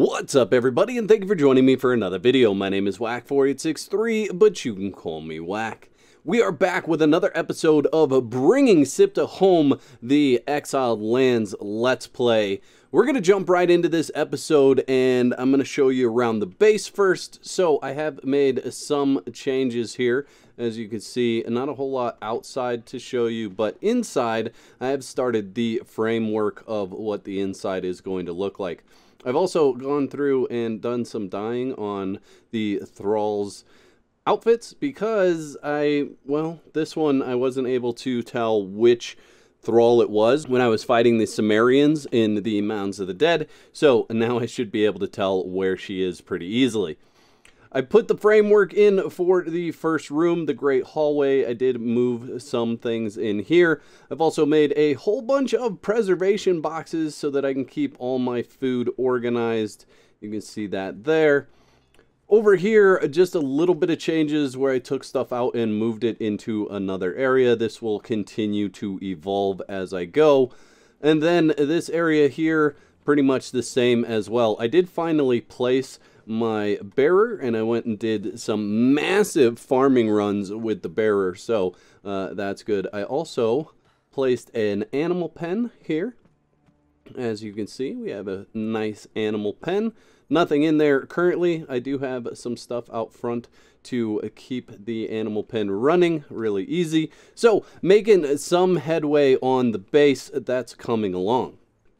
What's up everybody and thank you for joining me for another video. My name is Wak4863, but you can call me Wak. We are back with another episode of Bringing Siptah Home, the Exiled Lands Let's Play. We're going to jump right into this episode and I'm going to show you around the base first. So I have made some changes here. As you can see, not a whole lot outside to show you, but inside I have started the framework of what the inside is going to look like. I've also gone through and done some dyeing on the thralls outfits because I, well, this one I wasn't able to tell which thrall it was when I was fighting the Cimmerians in the Mounds of the Dead, so now I should be able to tell where she is pretty easily. I put the framework in for the first room, the great hallway. I did move some things in here. I've also made a whole bunch of preservation boxes so that I can keep all my food organized. You can see that there. Over here, just a little bit of changes where I took stuff out and moved it into another area. This will continue to evolve as I go. And then this area here, pretty much the same as well. I did finally place my bearer and I went and did some massive farming runs with the bearer so uh, that's good. I also placed an animal pen here. As you can see we have a nice animal pen. Nothing in there currently. I do have some stuff out front to keep the animal pen running really easy. So making some headway on the base that's coming along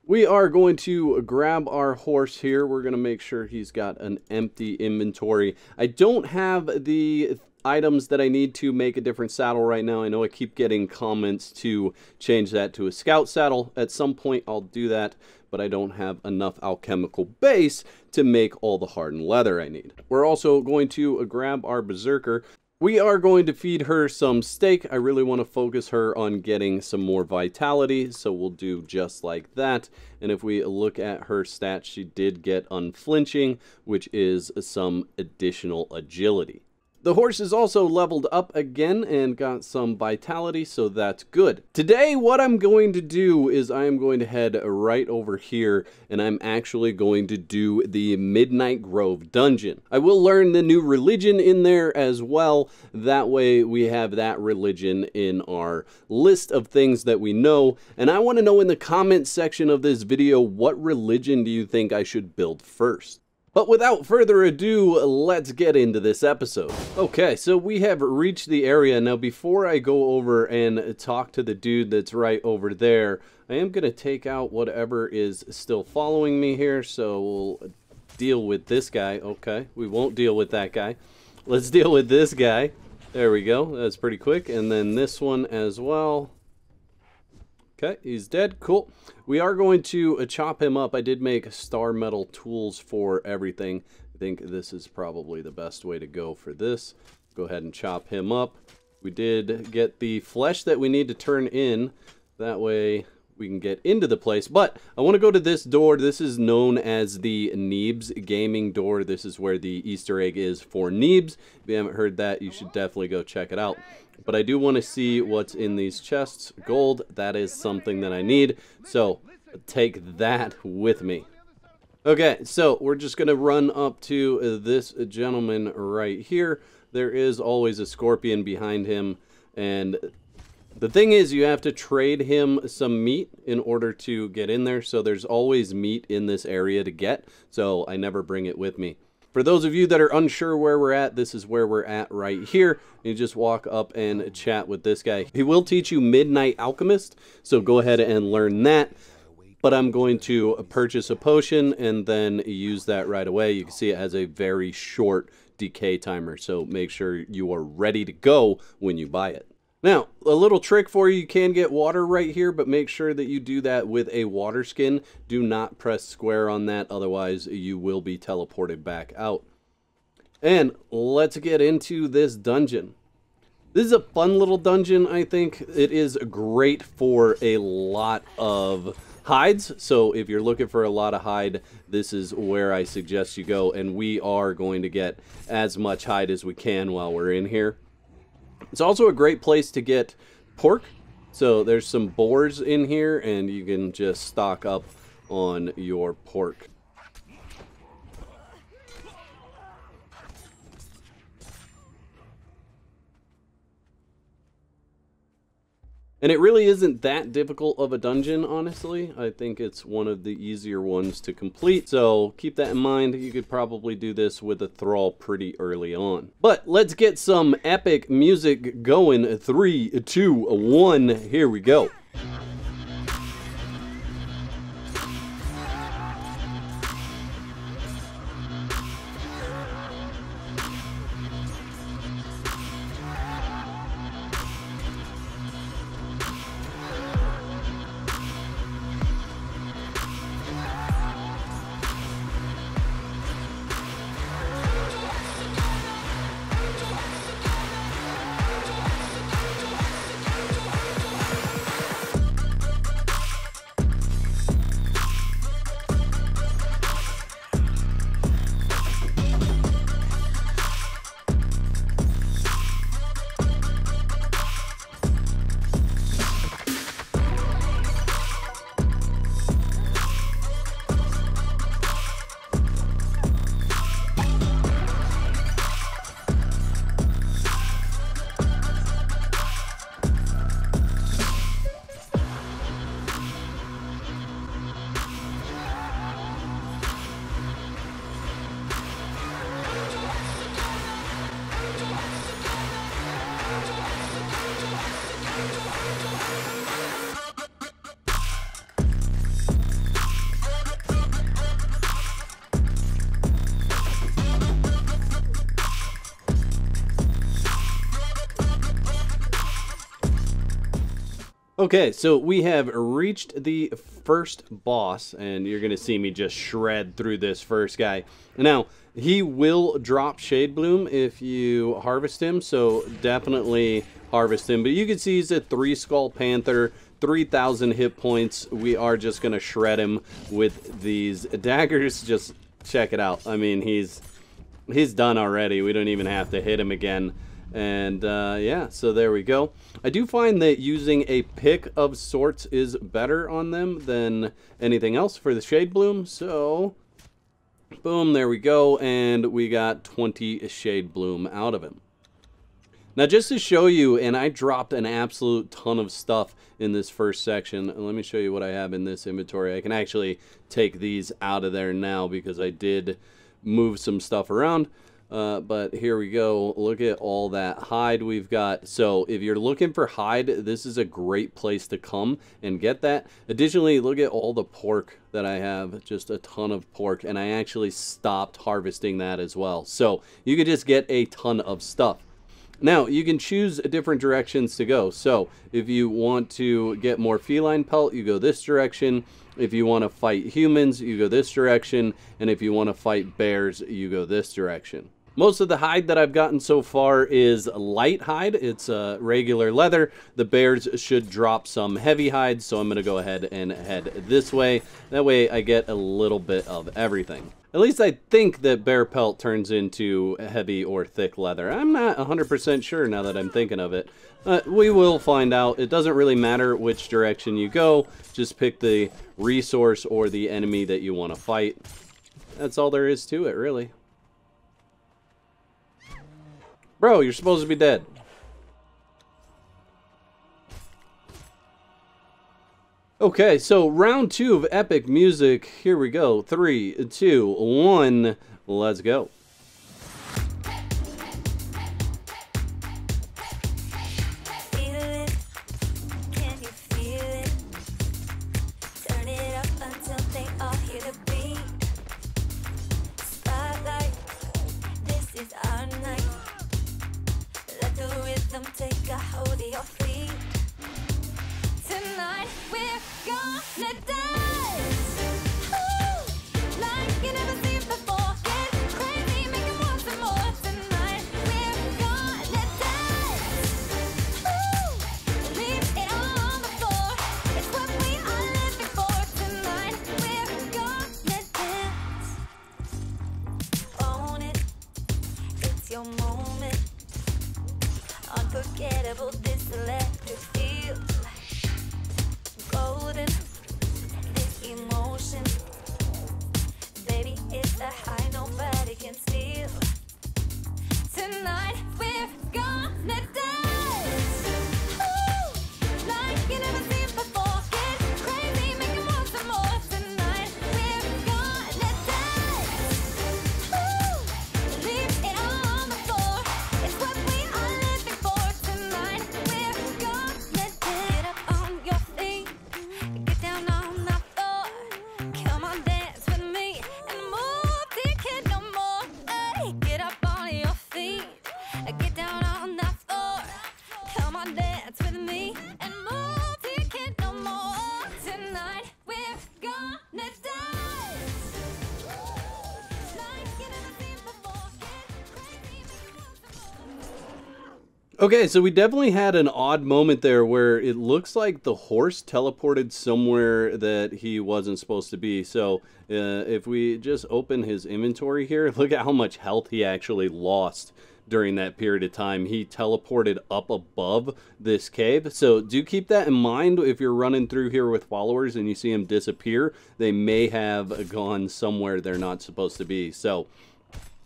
we are going to grab our horse here. We're going to make sure he's got an empty inventory. I don't have the items that I need to make a different saddle right now. I know I keep getting comments to change that to a scout saddle. At some point I'll do that, but I don't have enough alchemical base to make all the hardened leather I need. We're also going to grab our berserker. We are going to feed her some steak. I really want to focus her on getting some more vitality, so we'll do just like that. And if we look at her stats, she did get unflinching, which is some additional agility. The horse is also leveled up again and got some vitality, so that's good. Today, what I'm going to do is I'm going to head right over here, and I'm actually going to do the Midnight Grove dungeon. I will learn the new religion in there as well. That way, we have that religion in our list of things that we know. And I want to know in the comment section of this video, what religion do you think I should build first? But without further ado, let's get into this episode. Okay, so we have reached the area. Now, before I go over and talk to the dude that's right over there, I am going to take out whatever is still following me here. So we'll deal with this guy. Okay, we won't deal with that guy. Let's deal with this guy. There we go. That's pretty quick. And then this one as well. Okay, he's dead. Cool. We are going to uh, chop him up. I did make star metal tools for everything. I think this is probably the best way to go for this. Go ahead and chop him up. We did get the flesh that we need to turn in. That way we can get into the place. But I want to go to this door. This is known as the Neebs gaming door. This is where the Easter egg is for Neebs. If you haven't heard that, you should definitely go check it out. But I do want to see what's in these chests. Gold, that is something that I need. So take that with me. Okay, so we're just going to run up to uh, this gentleman right here. There is always a scorpion behind him. And the thing is, you have to trade him some meat in order to get in there. So there's always meat in this area to get. So I never bring it with me. For those of you that are unsure where we're at, this is where we're at right here. You just walk up and chat with this guy. He will teach you Midnight Alchemist. So go ahead and learn that but I'm going to purchase a potion and then use that right away. You can see it has a very short decay timer, so make sure you are ready to go when you buy it. Now, a little trick for you, you can get water right here, but make sure that you do that with a water skin. Do not press square on that, otherwise you will be teleported back out. And let's get into this dungeon. This is a fun little dungeon, I think. It is great for a lot of hides. So if you're looking for a lot of hide, this is where I suggest you go. And we are going to get as much hide as we can while we're in here. It's also a great place to get pork. So there's some boars in here and you can just stock up on your pork. And it really isn't that difficult of a dungeon, honestly. I think it's one of the easier ones to complete, so keep that in mind. You could probably do this with a Thrall pretty early on. But let's get some epic music going. Three, two, one, here we go. Okay, so we have reached the first boss, and you're going to see me just shred through this first guy. Now, he will drop Shade Bloom if you harvest him, so definitely harvest him. But you can see he's a 3 Skull Panther, 3,000 hit points. We are just going to shred him with these daggers. Just check it out. I mean, he's he's done already. We don't even have to hit him again. And uh, yeah, so there we go. I do find that using a pick of sorts is better on them than anything else for the Shade Bloom. So, boom, there we go. And we got 20 Shade Bloom out of him. Now, just to show you, and I dropped an absolute ton of stuff in this first section. Let me show you what I have in this inventory. I can actually take these out of there now because I did move some stuff around. Uh, but here we go. Look at all that hide we've got. So if you're looking for hide, this is a great place to come and get that. Additionally, look at all the pork that I have. Just a ton of pork. And I actually stopped harvesting that as well. So you could just get a ton of stuff. Now, you can choose different directions to go. So, if you want to get more feline pelt, you go this direction. If you want to fight humans, you go this direction. And if you want to fight bears, you go this direction. Most of the hide that I've gotten so far is light hide. It's uh, regular leather. The bears should drop some heavy hide, so I'm going to go ahead and head this way. That way I get a little bit of everything. At least I think that bear pelt turns into heavy or thick leather. I'm not 100% sure now that I'm thinking of it. Uh, we will find out. It doesn't really matter which direction you go. Just pick the resource or the enemy that you want to fight. That's all there is to it, really. Bro, you're supposed to be dead. Okay, so round two of epic music. Here we go. Three, two, one. Let's go. take a hold of your feet. Tonight we're gonna dance. Let's Okay, so we definitely had an odd moment there where it looks like the horse teleported somewhere that he wasn't supposed to be. So uh, if we just open his inventory here, look at how much health he actually lost during that period of time. He teleported up above this cave. So do keep that in mind if you're running through here with followers and you see him disappear. They may have gone somewhere they're not supposed to be. So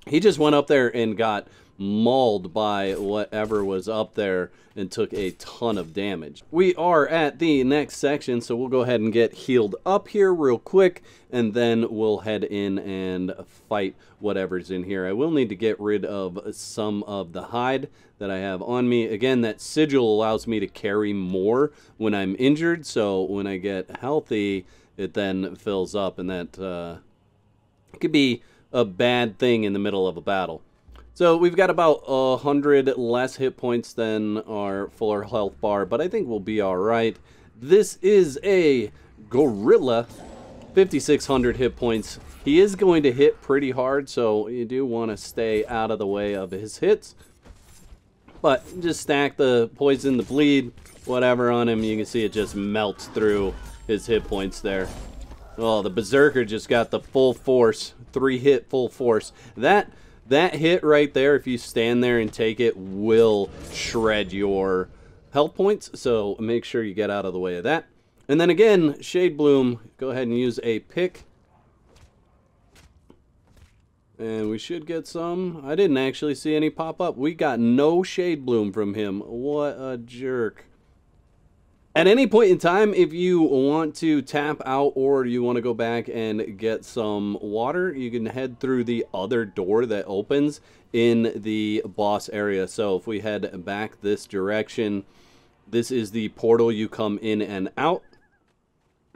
he just went up there and got mauled by whatever was up there and took a ton of damage. We are at the next section, so we'll go ahead and get healed up here real quick, and then we'll head in and fight whatever's in here. I will need to get rid of some of the hide that I have on me. Again, that sigil allows me to carry more when I'm injured, so when I get healthy, it then fills up, and that uh, could be a bad thing in the middle of a battle. So we've got about a hundred less hit points than our fuller health bar, but I think we'll be alright. This is a Gorilla, 5,600 hit points. He is going to hit pretty hard, so you do want to stay out of the way of his hits. But just stack the poison, the bleed, whatever on him. You can see it just melts through his hit points there. Oh, the Berserker just got the full force, three hit full force. That that hit right there, if you stand there and take it, will shred your health points. So make sure you get out of the way of that. And then again, Shade Bloom, go ahead and use a pick. And we should get some. I didn't actually see any pop up. We got no Shade Bloom from him. What a jerk. At any point in time, if you want to tap out or you want to go back and get some water, you can head through the other door that opens in the boss area. So if we head back this direction, this is the portal you come in and out.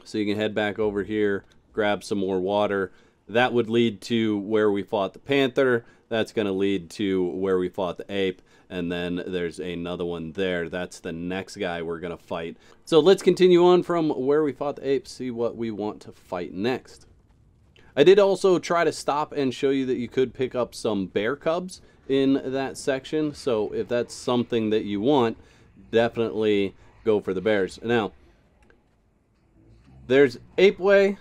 So you can head back over here, grab some more water. That would lead to where we fought the panther. That's going to lead to where we fought the ape and then there's another one there. That's the next guy we're going to fight. So let's continue on from where we fought the apes, see what we want to fight next. I did also try to stop and show you that you could pick up some bear cubs in that section. So if that's something that you want, definitely go for the bears. Now, there's Ape Way,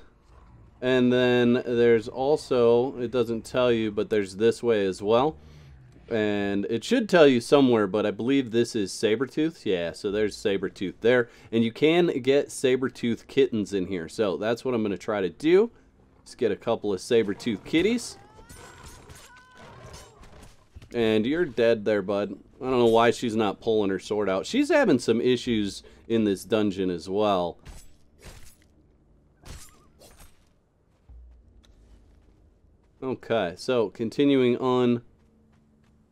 and then there's also, it doesn't tell you, but there's this way as well and it should tell you somewhere, but I believe this is Sabretooth. Yeah, so there's Sabretooth there. And you can get Sabretooth kittens in here. So that's what I'm going to try to do. Let's get a couple of Sabretooth kitties. And you're dead there, bud. I don't know why she's not pulling her sword out. She's having some issues in this dungeon as well. Okay, so continuing on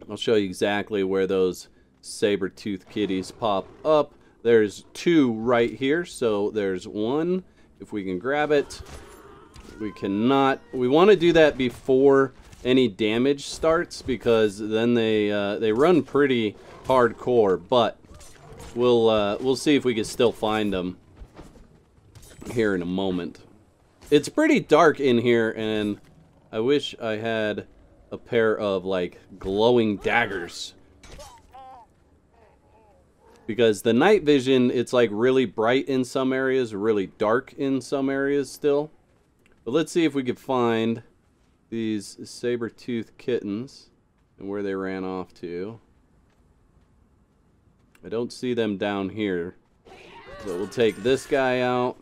I'll show you exactly where those saber-tooth kitties pop up. There's two right here, so there's one. If we can grab it, we cannot. We want to do that before any damage starts because then they uh, they run pretty hardcore. But we'll uh, we'll see if we can still find them here in a moment. It's pretty dark in here, and I wish I had a pair of like glowing daggers. Because the night vision, it's like really bright in some areas, really dark in some areas still. But let's see if we can find these saber-tooth kittens and where they ran off to. I don't see them down here. So we'll take this guy out.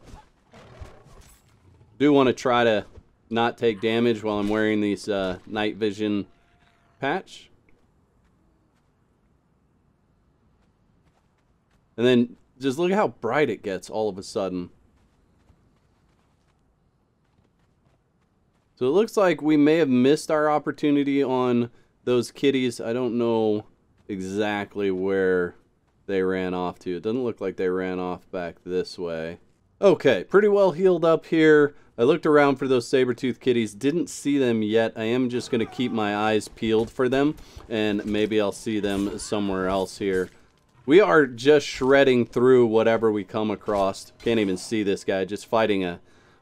Do want to try to not take damage while I'm wearing these uh, night vision patch. And then just look at how bright it gets all of a sudden. So it looks like we may have missed our opportunity on those kitties. I don't know exactly where they ran off to. It doesn't look like they ran off back this way. Okay, pretty well healed up here. I looked around for those saber-tooth kitties, didn't see them yet. I am just going to keep my eyes peeled for them, and maybe I'll see them somewhere else here. We are just shredding through whatever we come across. Can't even see this guy, just fighting a,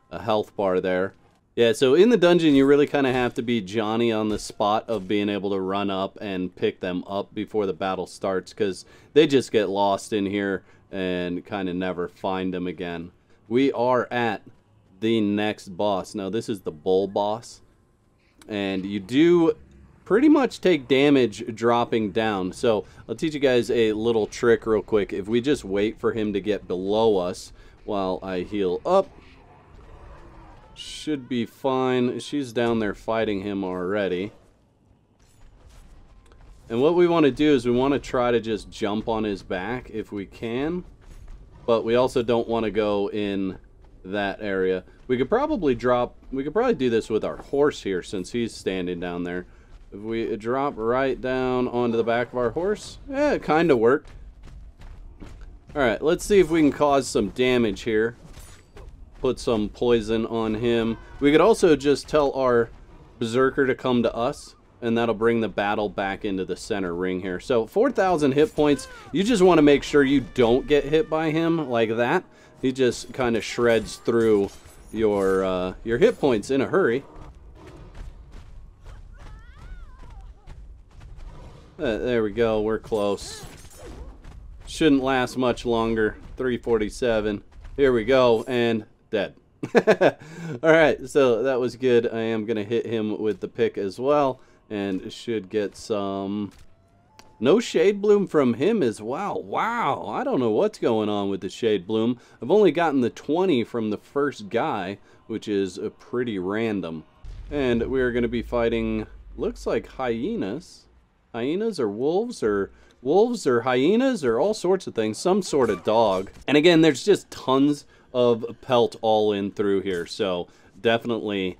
a health bar there. Yeah, so in the dungeon, you really kind of have to be Johnny on the spot of being able to run up and pick them up before the battle starts because they just get lost in here and kind of never find them again. We are at the next boss. Now, this is the bull boss, and you do pretty much take damage dropping down. So I'll teach you guys a little trick real quick. If we just wait for him to get below us while I heal up, should be fine. She's down there fighting him already. And what we want to do is we want to try to just jump on his back if we can. But we also don't want to go in that area. We could probably drop, we could probably do this with our horse here since he's standing down there. If we drop right down onto the back of our horse, yeah, it kind of worked. Alright, let's see if we can cause some damage here put some poison on him. We could also just tell our Berserker to come to us, and that'll bring the battle back into the center ring here. So 4,000 hit points. You just want to make sure you don't get hit by him like that. He just kind of shreds through your uh, your hit points in a hurry. Uh, there we go. We're close. Shouldn't last much longer. 347. Here we go. And dead. Alright, so that was good. I am going to hit him with the pick as well. And should get some... No Shade Bloom from him as well. Wow, I don't know what's going on with the Shade Bloom. I've only gotten the 20 from the first guy, which is a pretty random. And we're going to be fighting, looks like hyenas. Hyenas or wolves or wolves or hyenas or all sorts of things. Some sort of dog. And again, there's just tons of pelt all in through here. So definitely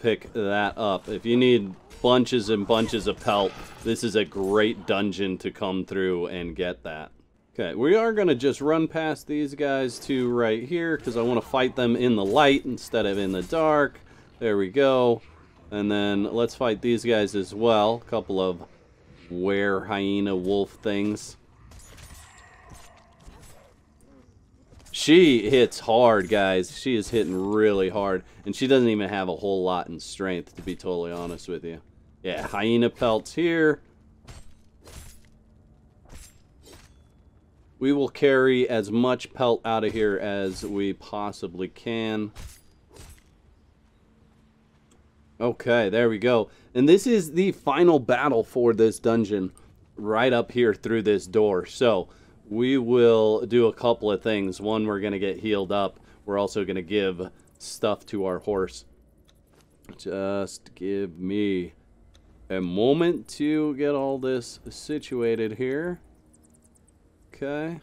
pick that up. If you need bunches and bunches of pelt, this is a great dungeon to come through and get that. Okay, we are going to just run past these guys to right here because I want to fight them in the light instead of in the dark. There we go. And then let's fight these guys as well. A couple of were hyena wolf things. She hits hard, guys. She is hitting really hard. And she doesn't even have a whole lot in strength, to be totally honest with you. Yeah, hyena pelts here. We will carry as much pelt out of here as we possibly can. Okay, there we go. And this is the final battle for this dungeon right up here through this door. So, we will do a couple of things. One, we're going to get healed up. We're also going to give stuff to our horse. Just give me a moment to get all this situated here. Okay.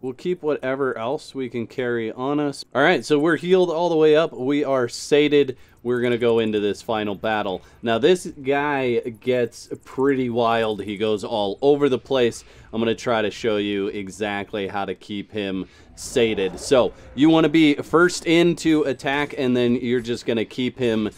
We'll keep whatever else we can carry on us. All right, so we're healed all the way up. We are sated. We're going to go into this final battle. Now, this guy gets pretty wild. He goes all over the place. I'm going to try to show you exactly how to keep him sated. So, you want to be first in to attack, and then you're just going to keep him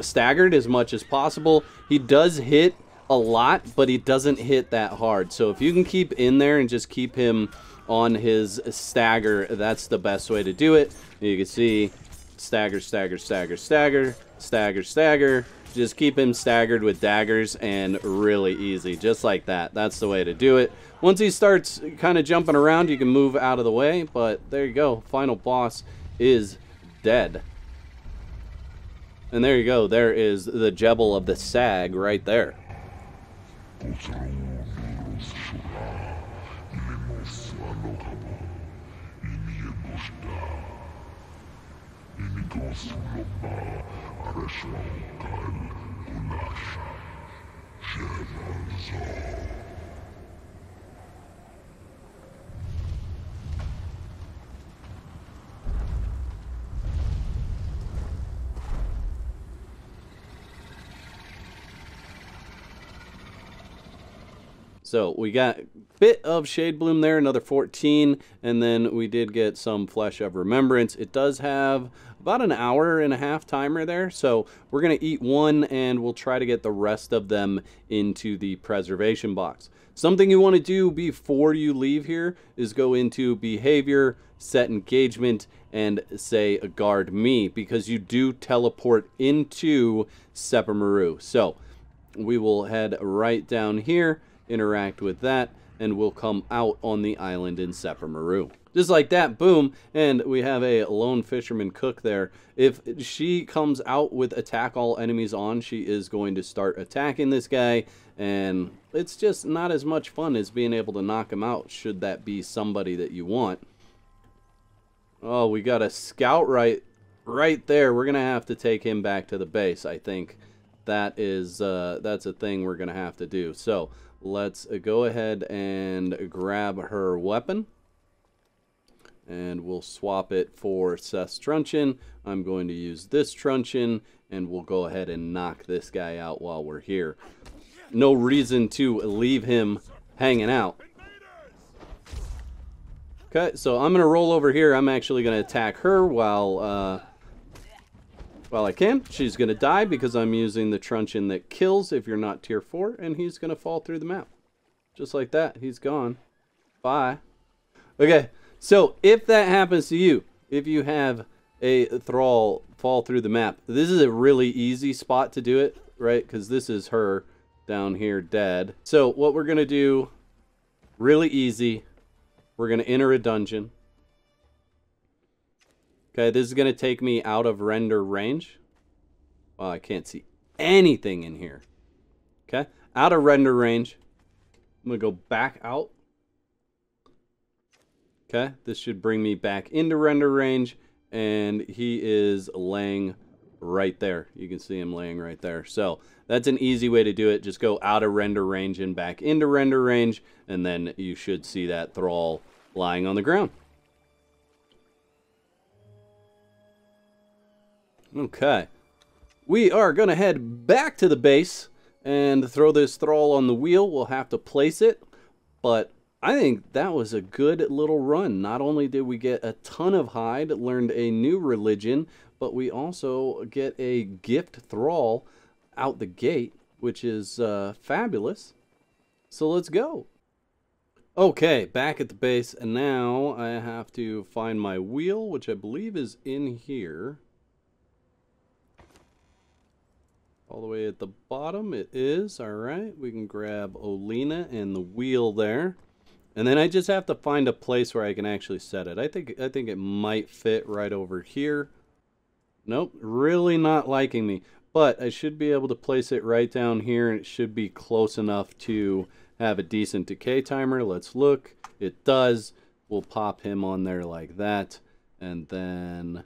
staggered as much as possible. He does hit a lot, but he doesn't hit that hard. So, if you can keep in there and just keep him on his stagger. That's the best way to do it. You can see stagger, stagger, stagger, stagger, stagger, stagger. Just keep him staggered with daggers and really easy, just like that. That's the way to do it. Once he starts kind of jumping around, you can move out of the way, but there you go. Final boss is dead. And there you go. There is the Jhebbal of the Sag right there. So we got bit of Shade Bloom there, another 14, and then we did get some Flesh of Remembrance. It does have about an hour and a half timer there, so we're going to eat one and we'll try to get the rest of them into the preservation box. Something you want to do before you leave here is go into behavior, set engagement, and say guard me because you do teleport into Sepermeru. So we will head right down here, interact with that, and we'll come out on the island in Sepermeru. Just like that, boom, and we have a lone fisherman cook there. If she comes out with attack all enemies on, she is going to start attacking this guy, and it's just not as much fun as being able to knock him out, should that be somebody that you want. Oh, we got a scout right right there. We're going to have to take him back to the base, I think. That is, uh, that's a thing we're going to have to do. So, let's go ahead and grab her weapon. And we'll swap it for Seth's truncheon. I'm going to use this truncheon, and we'll go ahead and knock this guy out while we're here. No reason to leave him hanging out. Okay, so I'm going to roll over here. I'm actually going to attack her while uh, while I can. She's going to die because I'm using the truncheon that kills if you're not tier 4, and he's going to fall through the map. Just like that. He's gone. Bye. Okay, so if that happens to you, if you have a thrall fall through the map, this is a really easy spot to do it, right? Because this is her down here dead. So what we're going to do, really easy, we're going to enter a dungeon. Okay, this is going to take me out of render range. Well, I can't see anything in here. Okay, out of render range. I'm going to go back out. Okay, this should bring me back into render range. And he is laying right there. You can see him laying right there. So that's an easy way to do it. Just go out of render range and back into render range. And then you should see that thrall lying on the ground. Okay. We are going to head back to the base and throw this thrall on the wheel. We'll have to place it, but I think that was a good little run. Not only did we get a ton of hide, learned a new religion, but we also get a gift thrall out the gate, which is uh, fabulous. So let's go. Okay, back at the base, and now I have to find my wheel, which I believe is in here. All the way at the bottom, it is. All right, we can grab Olina and the wheel there. And then I just have to find a place where I can actually set it. I think I think it might fit right over here. Nope, really not liking me. But I should be able to place it right down here, and it should be close enough to have a decent decay timer. Let's look. It does. We'll pop him on there like that. And then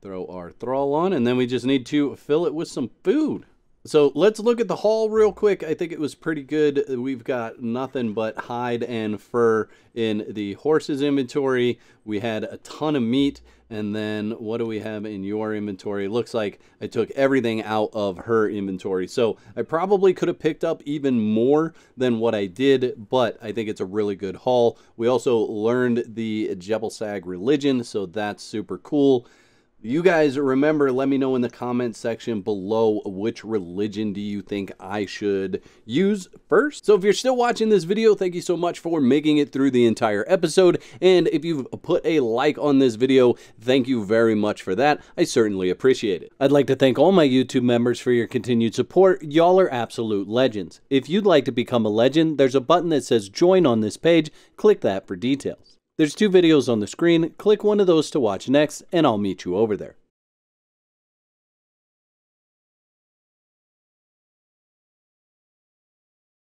throw our thrall on. And then we just need to fill it with some food. So let's look at the haul real quick. I think it was pretty good. We've got nothing but hide and fur in the horse's inventory. We had a ton of meat. And then what do we have in your inventory? Looks like I took everything out of her inventory. So I probably could have picked up even more than what I did, but I think it's a really good haul. We also learned the Jhebbal Sag religion, so that's super cool. You guys remember, let me know in the comment section below which religion do you think I should use first. So if you're still watching this video, thank you so much for making it through the entire episode. And if you've put a like on this video, thank you very much for that. I certainly appreciate it. I'd like to thank all my YouTube members for your continued support. Y'all are absolute legends. If you'd like to become a legend, there's a button that says join on this page. Click that for details. There's two videos on the screen. Click one of those to watch next, and I'll meet you over there.